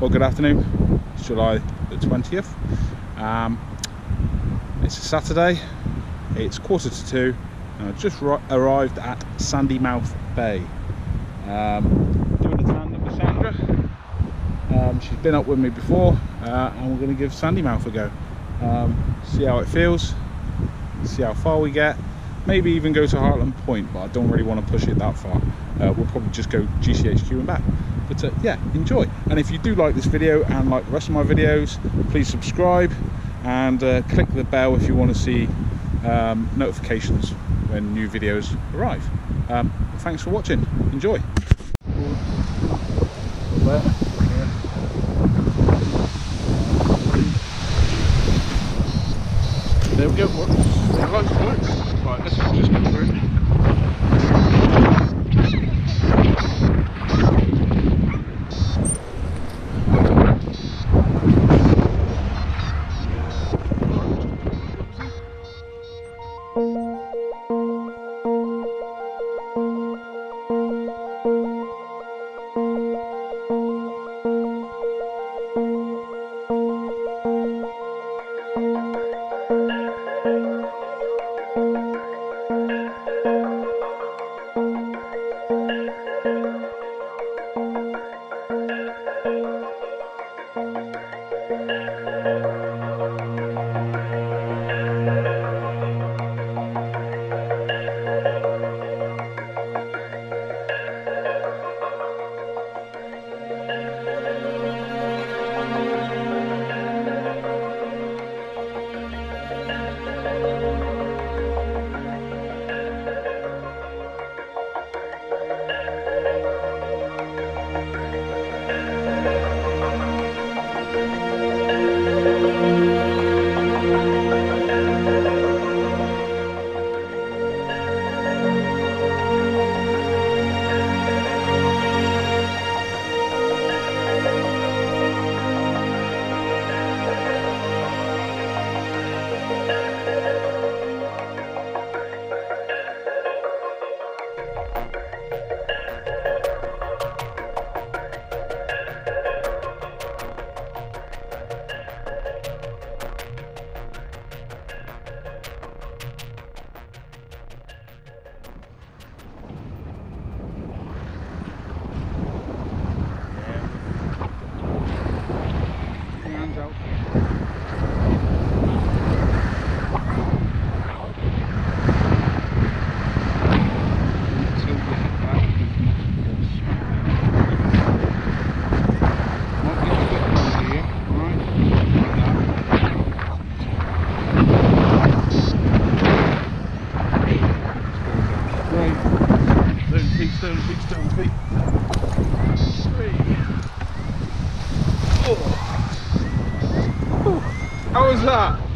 Well, good afternoon. It's July the 20th. Um, it's a Saturday. It's quarter to two. And I've just arrived at Sandymouth Bay. Um, doing a tandem with Sandra. Um, she's been up with me before, uh, and we're going to give Sandymouth a go. Um, see how it feels, see how far we get, maybe even go to Hartland Point, but I don't really want to push it that far. Uh, we'll probably just go GCHQ and back. But uh, yeah, enjoy. And if you do like this video and like the rest of my videos, please subscribe and uh, click the bell if you want to see um, notifications when new videos arrive. Um, thanks for watching. Enjoy. There we go. Right, just it. How was that?